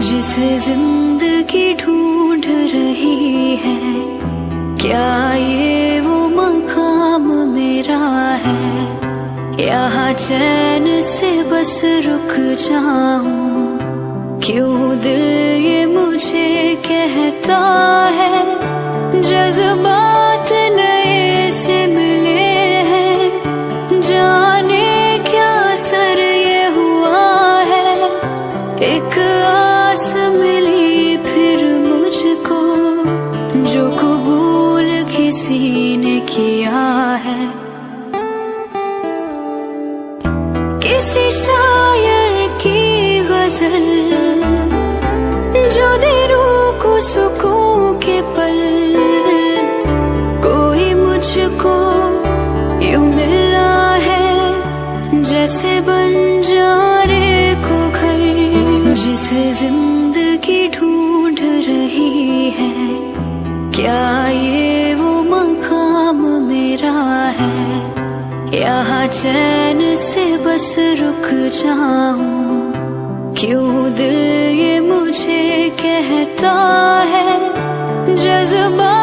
जिसे ज़िंदगी ढूंढ रही है, क्या ये वो मकाम मेरा है? यहाँ चैन से बस रुक जाऊँ, क्यों दिल ये मुझे कहता है? जज्बात किसी ने किया है। किसी शायर की गज़ल, जो दे रूह को सुकून के पल, कोई मुझको यू मिला है, जैसे बंजारे को घर, जिसे ज़िंदगी ढूंढ रही है। क्या यहाँ चैन से बस रुक जाऊँ। क्यों दिल ये मुझे कहता है? जज्बा